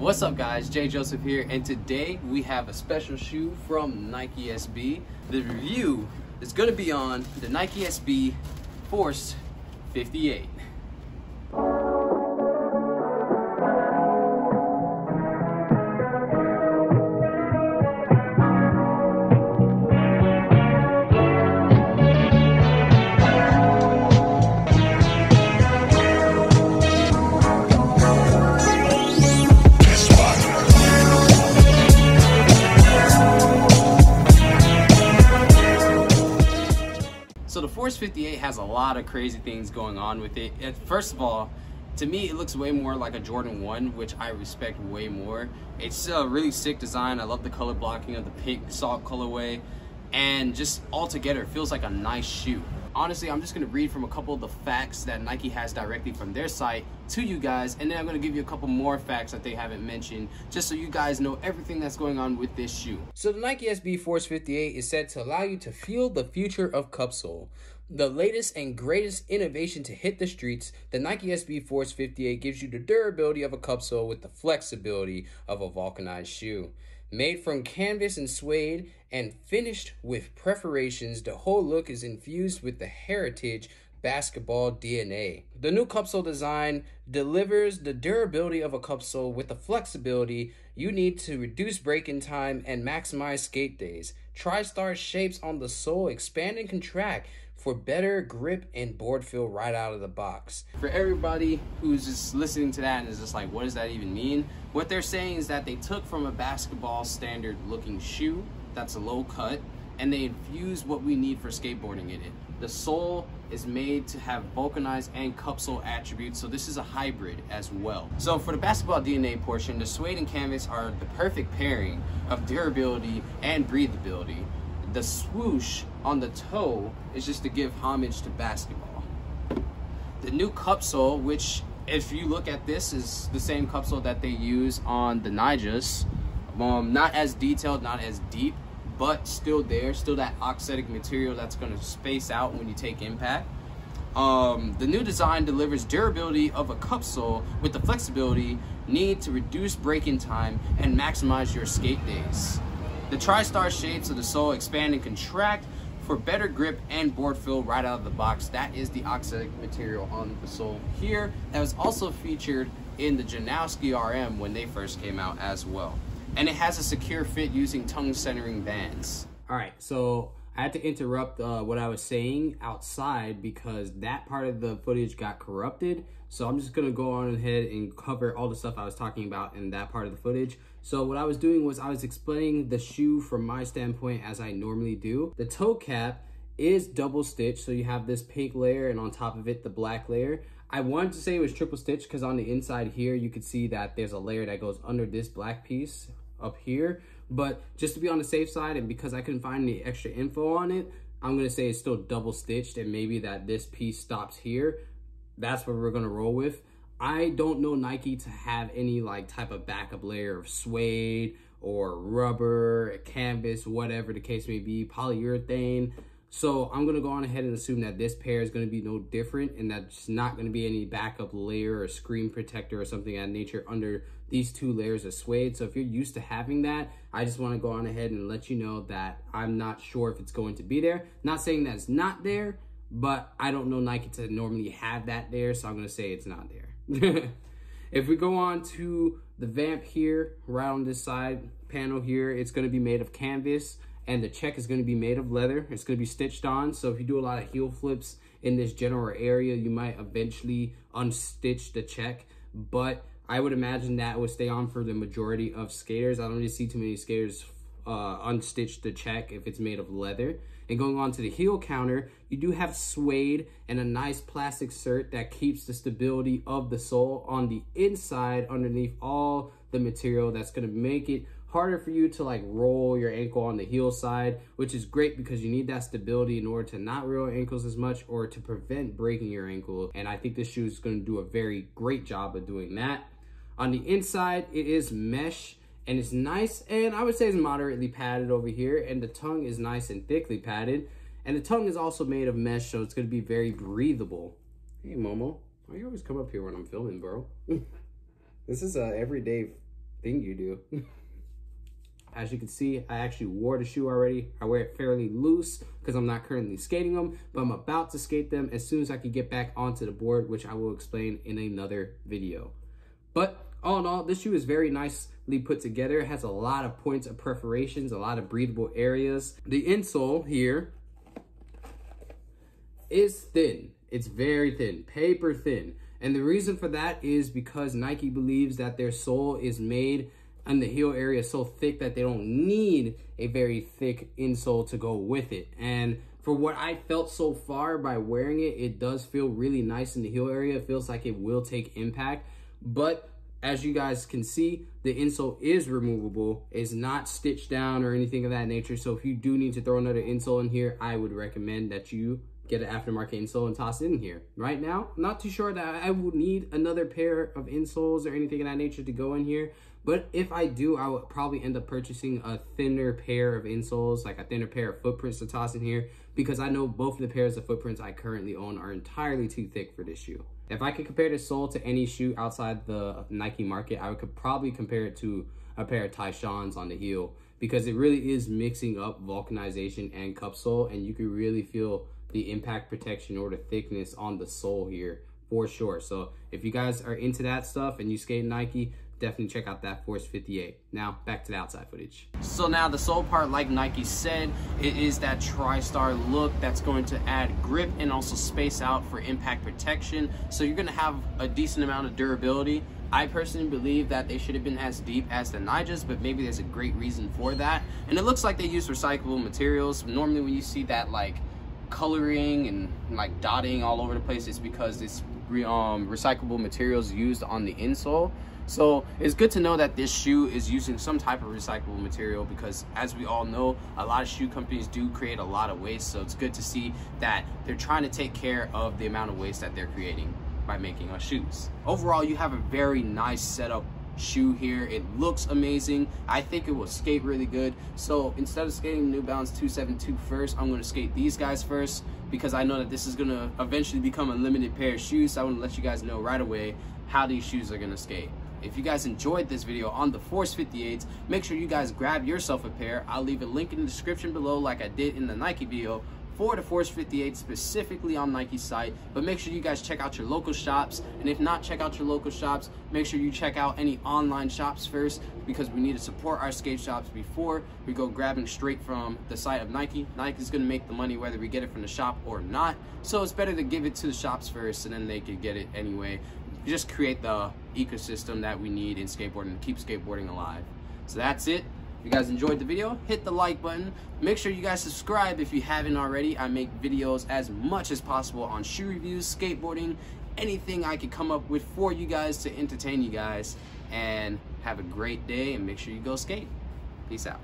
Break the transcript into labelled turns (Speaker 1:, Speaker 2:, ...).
Speaker 1: What's up guys, Jay Joseph here, and today we have a special shoe from Nike SB. The review is gonna be on the Nike SB Force 58. 58 has a lot of crazy things going on with it. it. First of all, to me, it looks way more like a Jordan 1, which I respect way more. It's a really sick design. I love the color blocking of the pink salt colorway. And just altogether, it feels like a nice shoe honestly, I'm just gonna read from a couple of the facts that Nike has directly from their site to you guys, and then I'm gonna give you a couple more facts that they haven't mentioned, just so you guys know everything that's going on with this shoe. So the Nike SB Force 58 is set to allow you to feel the future of cupsole. The latest and greatest innovation to hit the streets, the Nike SB Force 58 gives you the durability of a cupsole with the flexibility of a vulcanized shoe. Made from canvas and suede and finished with perforations, the whole look is infused with the heritage basketball DNA. The new cupsole design delivers the durability of a cupsole with the flexibility you need to reduce break-in time and maximize skate days. TriStar shapes on the sole expand and contract for better grip and board feel right out of the box. For everybody who's just listening to that and is just like, what does that even mean? What they're saying is that they took from a basketball standard looking shoe that's a low cut and they infused what we need for skateboarding in it. The sole is made to have vulcanized and cupsole attributes, so this is a hybrid as well. So for the basketball DNA portion, the suede and canvas are the perfect pairing of durability and breathability the swoosh on the toe is just to give homage to basketball. The new cupsole, which if you look at this, is the same cupsole that they use on the Nyjahs. Um, not as detailed, not as deep, but still there, still that oxidic material that's going to space out when you take impact. Um, the new design delivers durability of a cupsole with the flexibility need to reduce break-in time and maximize your skate days. The TriStar shapes of the sole expand and contract for better grip and board feel right out of the box. That is the oxidic material on the sole here. That was also featured in the Janoski RM when they first came out as well. And it has a secure fit using tongue centering bands. All right, so I had to interrupt uh, what I was saying outside because that part of the footage got corrupted. So I'm just gonna go on ahead and cover all the stuff I was talking about in that part of the footage. So what I was doing was I was explaining the shoe from my standpoint as I normally do. The toe cap is double stitched, so you have this pink layer and on top of it, the black layer. I wanted to say it was triple stitch because on the inside here, you could see that there's a layer that goes under this black piece up here. But just to be on the safe side and because I couldn't find any extra info on it, I'm gonna say it's still double stitched and maybe that this piece stops here that's what we're gonna roll with. I don't know Nike to have any like type of backup layer of suede or rubber, canvas, whatever the case may be, polyurethane. So I'm gonna go on ahead and assume that this pair is gonna be no different and that's not gonna be any backup layer or screen protector or something of that nature under these two layers of suede. So if you're used to having that, I just wanna go on ahead and let you know that I'm not sure if it's going to be there. Not saying that it's not there, but I don't know Nike to normally have that there, so I'm gonna say it's not there. if we go on to the vamp here, right on this side panel here, it's gonna be made of canvas and the check is gonna be made of leather. It's gonna be stitched on, so if you do a lot of heel flips in this general area, you might eventually unstitch the check, but I would imagine that would stay on for the majority of skaters. I don't really see too many skaters uh, unstitch the check if it's made of leather. And going on to the heel counter, you do have suede and a nice plastic cert that keeps the stability of the sole on the inside underneath all the material that's gonna make it harder for you to like roll your ankle on the heel side, which is great because you need that stability in order to not roll ankles as much or to prevent breaking your ankle. And I think this shoe is gonna do a very great job of doing that. On the inside, it is mesh and it's nice and I would say it's moderately padded over here and the tongue is nice and thickly padded and the tongue is also made of mesh so it's going to be very breathable. Hey Momo, why you always come up here when I'm filming bro? this is a everyday thing you do. As you can see, I actually wore the shoe already. I wear it fairly loose because I'm not currently skating them, but I'm about to skate them as soon as I can get back onto the board, which I will explain in another video. But all in all, this shoe is very nicely put together. It has a lot of points of perforations, a lot of breathable areas. The insole here is thin. It's very thin, paper thin. And the reason for that is because Nike believes that their sole is made and the heel area is so thick that they don't need a very thick insole to go with it. And for what I felt so far by wearing it, it does feel really nice in the heel area. It feels like it will take impact. But as you guys can see, the insole is removable. It's not stitched down or anything of that nature. So if you do need to throw another insole in here, I would recommend that you get an aftermarket insole and toss it in here. Right now, I'm not too sure that I will need another pair of insoles or anything of that nature to go in here. But if I do, I would probably end up purchasing a thinner pair of insoles, like a thinner pair of footprints to toss in here, because I know both of the pairs of footprints I currently own are entirely too thick for this shoe. If I could compare this sole to any shoe outside the Nike market, I could probably compare it to a pair of Tyshawns on the heel because it really is mixing up vulcanization and cup sole and you can really feel the impact protection or the thickness on the sole here for sure. So if you guys are into that stuff and you skate Nike, definitely check out that Force 58. Now, back to the outside footage. So now the sole part, like Nike said, it is that TriStar look that's going to add grip and also space out for impact protection. So you're gonna have a decent amount of durability. I personally believe that they should have been as deep as the Nyjahs, but maybe there's a great reason for that. And it looks like they use recyclable materials. Normally when you see that like coloring and like dotting all over the place it's because it's re um, recyclable materials used on the insole. So it's good to know that this shoe is using some type of recyclable material because as we all know a lot of shoe companies do create a lot of waste. So it's good to see that they're trying to take care of the amount of waste that they're creating by making our shoes. Overall you have a very nice setup shoe here. It looks amazing. I think it will skate really good. So instead of skating New Balance 272 first, I'm gonna skate these guys first because I know that this is gonna eventually become a limited pair of shoes. So I wanna let you guys know right away how these shoes are gonna skate. If you guys enjoyed this video on the Force 58s, make sure you guys grab yourself a pair. I'll leave a link in the description below like I did in the Nike video for the Force 58 specifically on Nike's site. But make sure you guys check out your local shops. And if not, check out your local shops. Make sure you check out any online shops first because we need to support our skate shops before we go grabbing straight from the site of Nike. Nike is going to make the money whether we get it from the shop or not. So it's better to give it to the shops first and then they could get it anyway. Just create the ecosystem that we need in skateboarding to keep skateboarding alive. So that's it. If you guys enjoyed the video, hit the like button. Make sure you guys subscribe if you haven't already. I make videos as much as possible on shoe reviews, skateboarding, anything I can come up with for you guys to entertain you guys. And have a great day and make sure you go skate. Peace out.